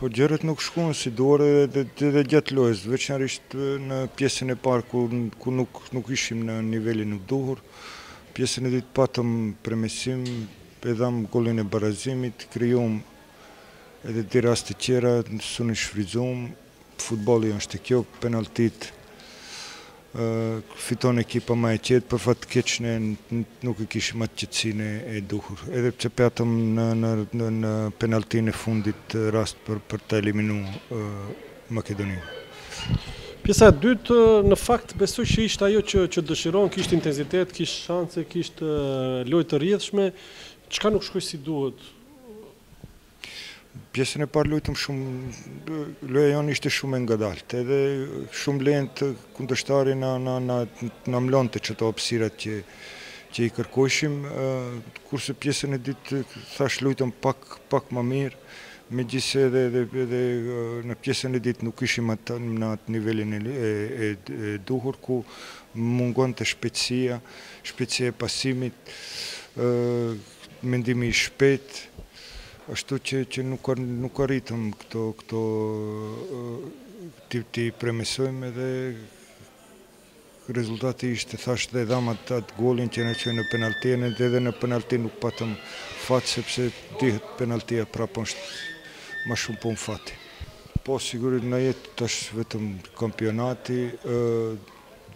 Po gjërat nuk shkun si duhet edhe gjatë lojës, veçanërisht në pjesën e parë ku, ku nuk, nuk ishim në nivelin e duhur. Pjesën e dytë patëm përmirësim, e dhamë golin e barazimit, krijum edhe dy raste tjera, s'un i shfrytëzum, Futbolli është kjo, penaltitë fiton ekipa ma e qetë, për fat të keq ne nuk e kishim atë qetësinë e duhur. Edhe pse patëm në në në, në penaltinë e fundit rast për për ta eliminu Makedoninë. Pjesa e dytë në fakt besoj që ishte ajo që që dëshiron, kishte intensitet, kishte shanse, kishte lojë të rrjedhshme, çka nuk shkoi si duhet. Pjesën e parë luajtëm shumë loja jonë ishte shumë e ngadaltë, edhe shumë lehtë kundërshtari na na na na mlonte ato hapësirat që që i kërkojshim, kurse pjesën e dytë thash luajtëm pak pak ma mirë, megjithëse edhe edhe edhe në pjesën e dytë nuk ishim atë në atë nivelin e e duhur ku mungonte shpejtësia, shpejtësia e pasimit, Mendimi i shpejtë, ashtu që që nuk nuk arritëm këto këto t'i përmirësojmë edhe rezultati ishte thash dhe dhamë atë atë golin që na qoi në penalti edhe edhe në penalti nuk patëm fat sepse dihet penaltia prapë është ma shumë punë fati po sigurisht na jet tash vetëm kampionati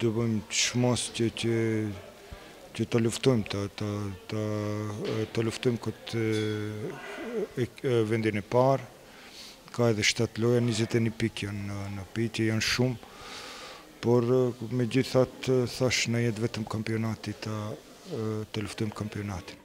do bojmë çmos që që që ta luftojmë të të të ta luftojmë këtë vendin e parë. Ka edhe 7 loja, 21 pikë janë në në pritje, janë shumë. Por megjithatë thash na jet vetëm kampionati të ta luftojmë kampionatin.